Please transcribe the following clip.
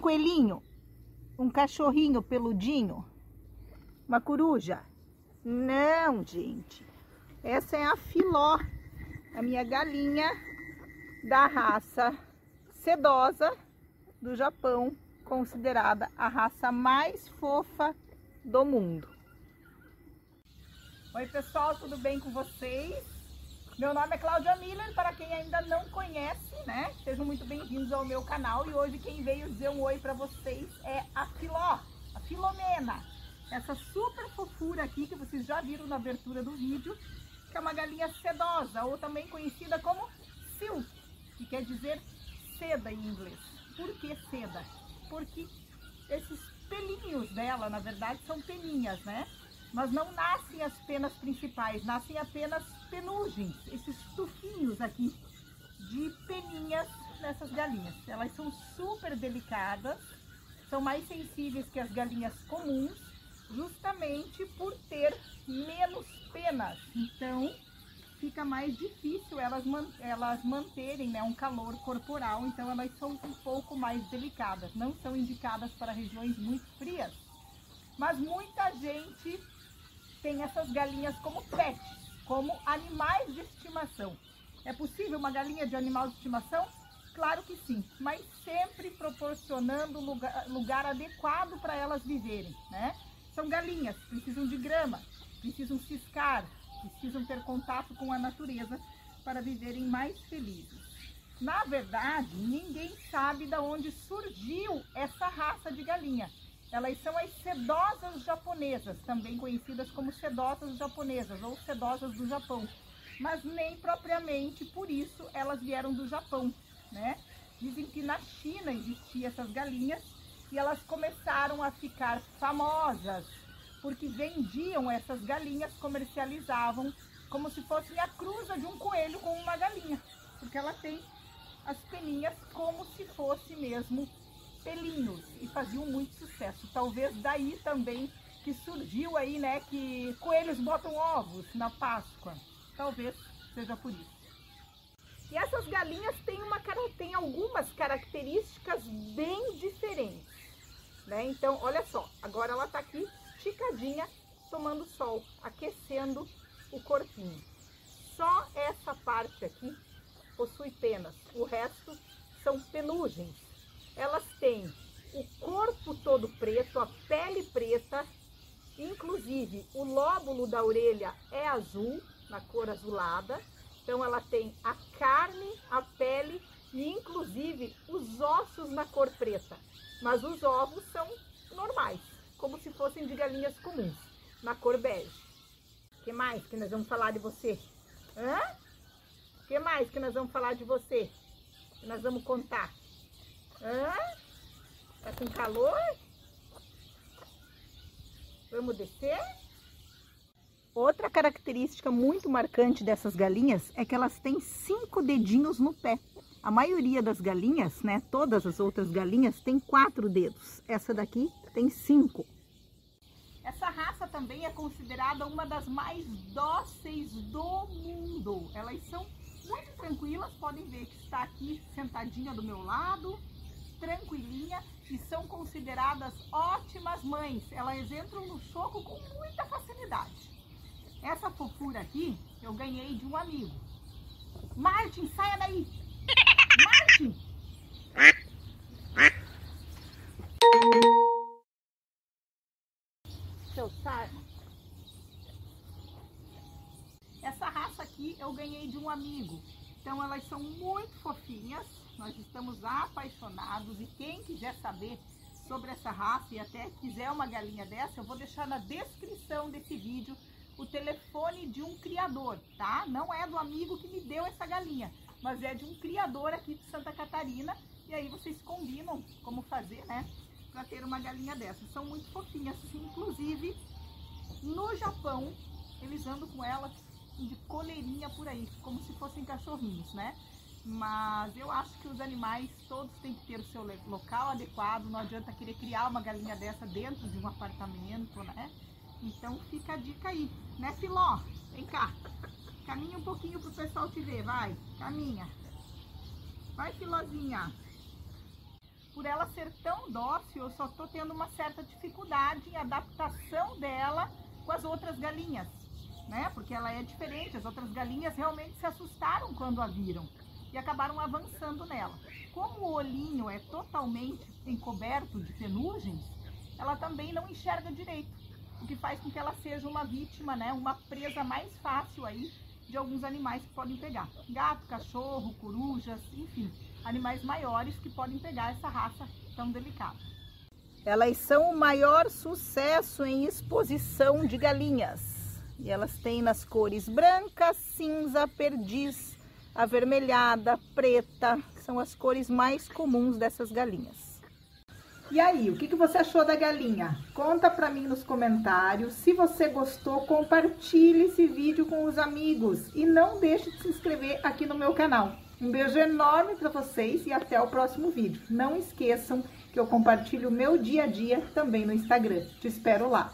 Coelhinho? Um cachorrinho peludinho? Uma coruja? Não, gente. Essa é a filó, a minha galinha da raça sedosa do Japão, considerada a raça mais fofa do mundo. Oi pessoal, tudo bem com vocês? Meu nome é Cláudia Miller, para quem ainda não conhece, né? Sejam muito bem-vindos ao meu canal e hoje quem veio dizer um oi para vocês é a Filó, a Filomena. Essa super fofura aqui que vocês já viram na abertura do vídeo, que é uma galinha sedosa, ou também conhecida como silk, que quer dizer seda em inglês. Por que seda? Porque esses pelinhos dela, na verdade, são peninhas, né? Mas não nascem as penas principais, nascem apenas penugens, esses tufinhos aqui de peninhas nessas galinhas. Elas são super delicadas, são mais sensíveis que as galinhas comuns, justamente por ter menos penas. Então, fica mais difícil elas, elas manterem né, um calor corporal, então elas são um pouco mais delicadas. Não são indicadas para regiões muito frias. Mas muita gente tem essas galinhas como pets, como animais de estimação. É possível uma galinha de animal de estimação? Claro que sim, mas sempre proporcionando lugar, lugar adequado para elas viverem, né? São galinhas, precisam de grama, precisam ciscar, precisam ter contato com a natureza para viverem mais felizes. Na verdade, ninguém sabe de onde surgiu essa raça de galinha. Elas são as sedosas japonesas, também conhecidas como sedosas japonesas ou sedosas do Japão. Mas nem propriamente por isso elas vieram do Japão, né? Dizem que na China existiam essas galinhas e elas começaram a ficar famosas porque vendiam essas galinhas, comercializavam como se fosse a cruza de um coelho com uma galinha, porque ela tem as peninhas como se fosse mesmo pelinhos e faziam muito sucesso. Talvez daí também que surgiu aí, né, que coelhos botam ovos na Páscoa. Talvez seja por isso. E essas galinhas têm, uma, têm algumas características bem diferentes. Né? Então, olha só, agora ela está aqui esticadinha, tomando sol, aquecendo o corpinho. Só essa parte aqui possui penas, o resto são penugens elas têm o corpo todo preto, a pele preta, inclusive o lóbulo da orelha é azul, na cor azulada. Então ela tem a carne, a pele e inclusive os ossos na cor preta. Mas os ovos são normais, como se fossem de galinhas comuns, na cor bege. Que mais que nós vamos falar de você? Hã? Que mais que nós vamos falar de você? Que nós vamos contar? Hã? Tá com calor? Vamos descer? Outra característica muito marcante dessas galinhas é que elas têm cinco dedinhos no pé. A maioria das galinhas, né, todas as outras galinhas, tem quatro dedos. Essa daqui tem cinco. Essa raça também é considerada uma das mais dóceis do mundo. Elas são muito tranquilas, podem ver que está aqui sentadinha do meu lado tranquilinha e são consideradas ótimas mães. Elas entram no choco com muita facilidade. Essa fofura aqui eu ganhei de um amigo. Martin, saia daí! Martin! Seu sarno. Essa raça aqui eu ganhei de um amigo. Então elas são muito fofinhas, nós estamos apaixonados e quem quiser saber sobre essa raça e até quiser uma galinha dessa, eu vou deixar na descrição desse vídeo o telefone de um criador, tá? Não é do amigo que me deu essa galinha, mas é de um criador aqui de Santa Catarina e aí vocês combinam como fazer, né? Para ter uma galinha dessa. São muito fofinhas, inclusive no Japão eles andam com elas de coleirinha por aí, como se fossem cachorrinhos, né? Mas eu acho que os animais todos têm que ter o seu local adequado, não adianta querer criar uma galinha dessa dentro de um apartamento, né? Então fica a dica aí, né Filó? Vem cá, caminha um pouquinho pro pessoal te ver, vai, caminha. Vai Filózinha. Por dela ser tão dócil, eu só tô tendo uma certa dificuldade em adaptação dela com as outras galinhas, né? Porque ela é diferente, as outras galinhas realmente se assustaram quando a viram e acabaram avançando nela. Como o olhinho é totalmente encoberto de penugens, ela também não enxerga direito, o que faz com que ela seja uma vítima, né, uma presa mais fácil aí de alguns animais que podem pegar. Gato, cachorro, corujas, enfim, animais maiores que podem pegar essa raça tão delicada. Elas são o maior sucesso em exposição de galinhas. E elas têm nas cores branca, cinza, perdiz, avermelhada, preta, são as cores mais comuns dessas galinhas. E aí, o que, que você achou da galinha? Conta pra mim nos comentários. Se você gostou, compartilhe esse vídeo com os amigos. E não deixe de se inscrever aqui no meu canal. Um beijo enorme para vocês e até o próximo vídeo. Não esqueçam que eu compartilho o meu dia a dia também no Instagram. Te espero lá.